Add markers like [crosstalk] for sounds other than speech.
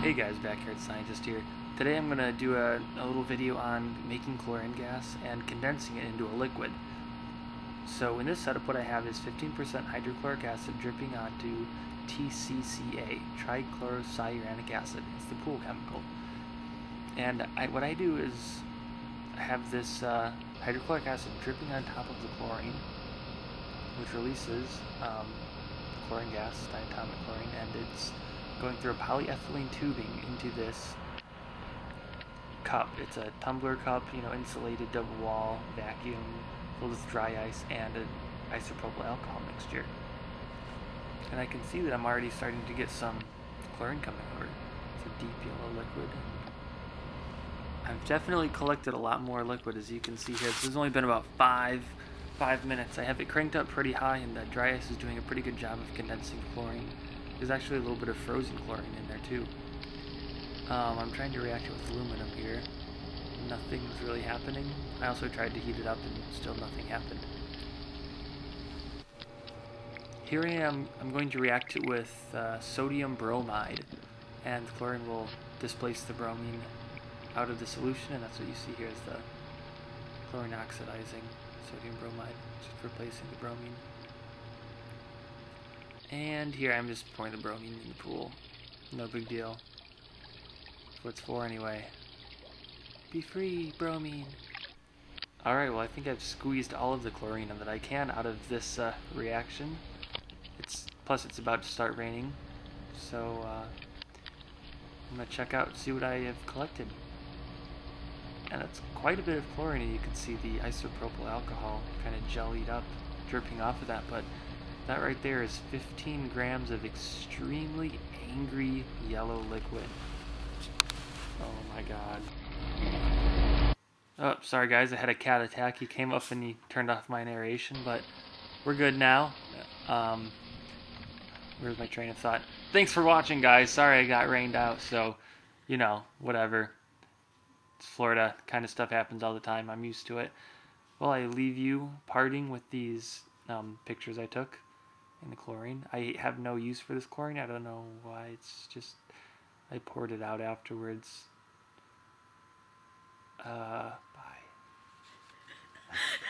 Hey guys, Backyard Scientist here. Today I'm going to do a, a little video on making chlorine gas and condensing it into a liquid. So in this setup what I have is 15% hydrochloric acid dripping onto TCCA, trichlorocyanic acid. It's the pool chemical. And I, what I do is I have this uh, hydrochloric acid dripping on top of the chlorine, which releases um, chlorine gas, diatomic chlorine, and it's going through a polyethylene tubing into this cup. It's a tumbler cup, you know, insulated double wall, vacuum, filled with dry ice and an isopropyl alcohol mixture. And I can see that I'm already starting to get some chlorine coming over. It's a deep yellow liquid. I've definitely collected a lot more liquid as you can see here. This has only been about five five minutes. I have it cranked up pretty high and the dry ice is doing a pretty good job of condensing chlorine. There's actually a little bit of frozen chlorine in there too. Um, I'm trying to react it with aluminum here. Nothing's really happening. I also tried to heat it up and still nothing happened. Here I am, I'm going to react it with uh, sodium bromide and chlorine will displace the bromine out of the solution and that's what you see here is the chlorine oxidizing sodium bromide, just replacing the bromine. And here I'm just pouring the bromine in the pool. No big deal. That's what it's for anyway. Be free, bromine. Alright, well I think I've squeezed all of the chlorine that I can out of this uh, reaction. It's Plus it's about to start raining, so uh, I'm going to check out see what I have collected. And it's quite a bit of chlorine, you can see the isopropyl alcohol kind of jellied up, dripping off of that, but that right there is 15 grams of extremely angry yellow liquid. Oh my god. Oh, sorry guys, I had a cat attack. He came up and he turned off my narration, but we're good now. Um, where's my train of thought? Thanks for watching, guys. Sorry I got rained out, so, you know, whatever. It's Florida. Kind of stuff happens all the time. I'm used to it. Well, I leave you parting with these um, pictures I took in the chlorine. I have no use for this chlorine. I don't know why. It's just I poured it out afterwards. Uh, bye. [laughs]